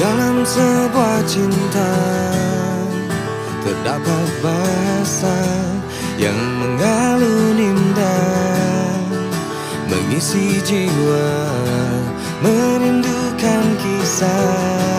Dalam sebuah cinta Terdapat bahasa yang mengalun indah. Mengisi jiwa Merindukan kisah.